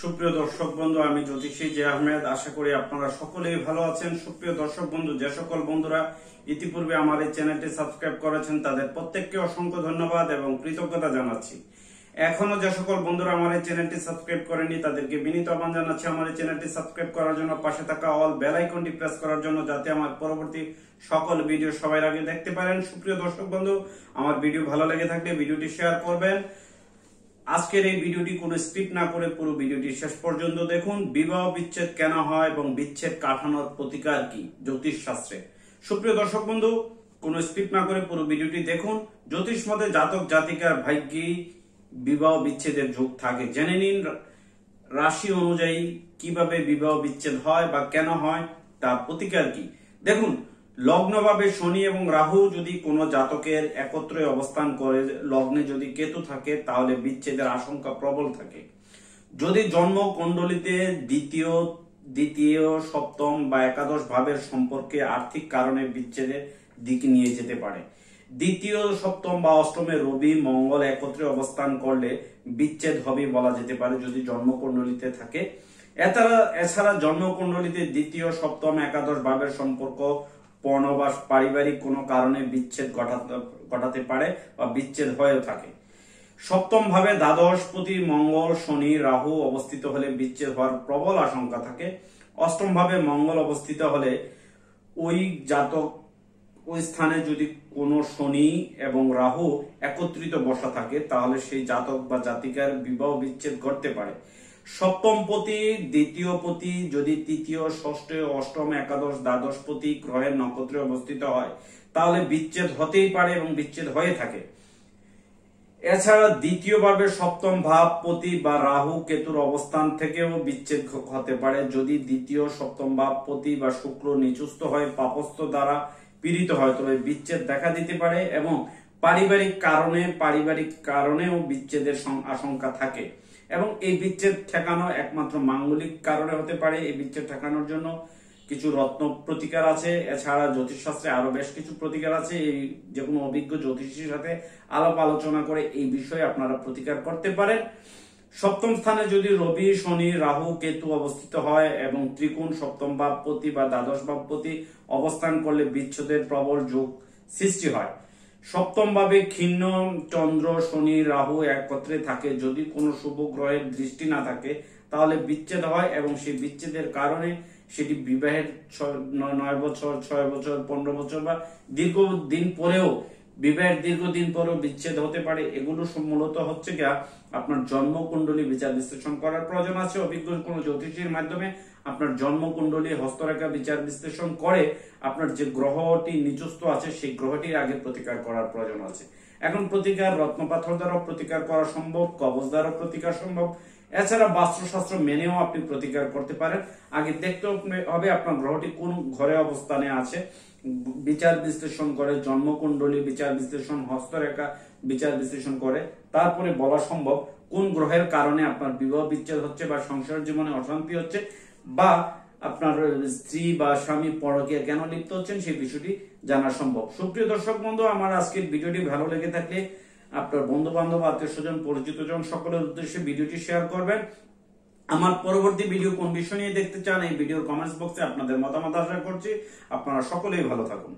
সুপ্রিয় দর্শক বন্ধু, আমি জ্যোতিষী জে আহমেদ। আশা করি আপনারা সকলেই ভালো আছেন। সুপ্রিয় দর্শক বন্ধু, যে সকল বন্ধুরা ইতিপূর্বে আমার এই চ্যানেলটি সাবস্ক্রাইব করেছেন, তাদের প্রত্যেককে অসংখ্য ধন্যবাদ এবং কৃতজ্ঞতা জানাচ্ছি। এখনও যে সকল বন্ধুরা আমার এই চ্যানেলটি সাবস্ক্রাইব করেনি তাদেরকে বিনীত আহ্বান জানাচ্ছি আমার এই চ্যানেলটি সাবস্ক্রাইব করার জন্য, পাশে থাকা অল বেল আইকনটি প্রেস করার জন্য, যাতে আমার পরবর্তী সকল ভিডিও সবাই আগে দেখতে পারেন। সুপ্রিয় দর্শক বন্ধু, আমার ভিডিও ভালো লেগে থাকলে ভিডিওটি শেয়ার করবেন। আজকের এই ভিডিওটি কোনো স্কিপ না করে পুরো ভিডিওটি শেষ পর্যন্ত দেখুন। বিবাহ বিচ্ছেদ কেন হয় এবং বিচ্ছেদ কাঠানোর প্রতিকার কি? জ্যোতিষ শাস্ত্রে। সুপ্রিয় দর্শক বন্ধু, কোনো স্কিপ না করে পুরো ভিডিওটি দেখুন। জ্যোতিষ মতে জাতক, জাতিকার ভাগ্যে বিবাহ বিচ্ছেদের যোগ থাকে। জেনে নিন রাশি অনুযায়ী কীভাবে বিবাহ বিচ্ছেদ হয় বা কেন হয়, তার প্রতিকার কি? দেখুন লগ্নভাবে শনি এবং রাহু যদি কোনো জাতকের একত্রে অবস্থান করে, লগ্নে যদি কেতু থাকে, তাহলে বিচ্ছেদের আশঙ্কা প্রবল থাকে। যদি জন্ম কুণ্ডলিতে দ্বিতীয় দ্বিতীয়, সপ্তম বা একাদশ ভাবের সম্পর্কে আর্থিক কারণে বিচ্ছেদের দিকে নিয়ে যেতে পারে। দ্বিতীয়, সপ্তম বা অষ্টমে রবি, মঙ্গল একত্রে অবস্থান করলে বিচ্ছেদ হবে বলা যেতে পারে যদি জন্মকুণ্ডলিতে থাকে। এছাড়া এছাড়া জন্মকুণ্ডলিতে দ্বিতীয়, সপ্তম, একাদশ ভাবের সম্পর্ক পর্ণবাস পারিবারিক কোনো কারণে বিচ্ছেদ ঘটাতে পারে বা বিচ্ছেদ হয়েও থাকে। সপ্তম ভাবে দ্বাদশপতি মঙ্গল, শনি, রাহু অবস্থিত হলে বিচ্ছেদ হওয়ার প্রবল আশঙ্কা থাকে। অষ্টম ভাবে মঙ্গল অবস্থিত হলে ওই জাতক, ওই স্থানে যদি কোনো শনি এবং রাহু একত্রিত বসা থাকে, তাহলে সেই জাতক বা জাতিকার বিবাহ বিচ্ছেদ ঘটতে পারে। সপ্তম পতি, দ্বিতীয় পতি, যদি তৃতীয়, ষষ্ঠ, অষ্টম, একাদশ, দ্বাদশ পতি গ্রহের নক্ষত্রে অবস্থিত হয়, তাহলে বিচ্ছেদ হতেই পারে এবং বিচ্ছেদ হয়ে থাকে। এছাড়া দ্বিতীয় ভাবে সপ্তম ভাব, পতি বা রাহু কেতুর অবস্থান থেকেও বিচ্ছেদ হতে পারে। যদি দ্বিতীয়, সপ্তম ভাব, পতি বা শুক্র নিচুস্ত হয় পাপস্থ দ্বারা পীড়িত হয়, তবে বিচ্ছেদ দেখা দিতে পারে এবং পারিবারিক কারণে, পারিবারিক কারণেও বিচ্ছেদের আশঙ্কা থাকে। এবং এই বিচ্ছেদ ঠেকানো একমাত্র মাঙ্গলিক কারণে হতে পারে। এই বিচ্ছেদ ঠেকানোর জন্য কিছু রত্ন প্রতিকার আছে। এছাড়া জ্যোতিষ শাস্ত্রে আরও বেশ কিছু প্রতিকার আছে। এই যে কোনো অভিজ্ঞ জ্যোতিষীর সাথে আলাপ আলোচনা করে এই বিষয়ে আপনারা প্রতিকার করতে পারেন। সপ্তম স্থানে যদি রবি, শনি, রাহু, কেতু অবস্থিত হয় এবং ত্রিকোণ, সপ্তম ভাবপতি বা দ্বাদশ ভাবপতি অবস্থান করলে বিচ্ছেদের প্রবল যোগ সৃষ্টি হয়। সপ্তম ভাবে ক্ষীণ, চন্দ্র, শনি, রাহু একত্রে থাকে। যদি কোনো শুভ গ্রহের দৃষ্টি না থাকে, তাহলে বিচ্ছেদ হয় এবং সেই বিচ্ছেদের কারণে সেটি বিবাহের নয় বছর, ছয় বছর, পনেরো বছর বা দীর্ঘ দিন পরেও বিবাহের দীর্ঘদিন পরও বিচ্ছেদ হতে পারে। এগুলো মূলত হচ্ছে গিয়া আপনার জন্মকুণ্ডলী বিচার বিশ্লেষণ করার প্রয়োজন আছে। অভিজ্ঞ কোন জ্যোতিষীর মাধ্যমে আপনার জন্মকুণ্ডলী হস্তরেখা বিচার বিশ্লেষণ করে আপনার যে গ্রহটি নিচস্থ আছে, সেই গ্রহটির আগে প্রতিকার করার প্রয়োজন আছে। এখন প্রতিকার, রত্নপাথর দ্বারা প্রতিকার করা সম্ভব, কবচ দ্বারা প্রতিকার সম্ভব। এছাড়া বাস্তুশাস্ত্র মেনেও আপনি প্রতিকার করতে পারেন। আগে দেখতে হবে আপনার গ্রহটি কোন ঘরে অবস্থানে আছে। বিচার বিশ্লেষণ করে, জন্মকুণ্ডলী বিচার বিশ্লেষণ, হস্তরেখা বিচার বিশ্লেষণ করে। তারপরে বলা সম্ভব কোন গ্রহের কারণে আপনার বিবাহ বিচ্ছেদ হচ্ছে বা সংসার জীবনে অশান্তি হচ্ছে বা আপনার স্ত্রী বা স্বামী পরকে কেন লিপ্ত হচ্ছেন সেই বিষয়টি জানা সম্ভব। সুপ্রিয় দর্শক বন্ধু, আমার আজকের ভিডিওটি ভালো লেগে থাকলে আপনার বন্ধু বান্ধব আত্মীয় স্বজন পরিচিত জন সকলের উদ্দেশ্যে ভিডিওটি শেয়ার করবেন। আমার পরবর্তী ভিডিও কোন বিষয় নিয়ে দেখতে চান, এই ভিডিওর কমেন্টস বক্সে আপনাদের মতামত আশা করছি। আপনারা সকলেই ভালো থাকুন।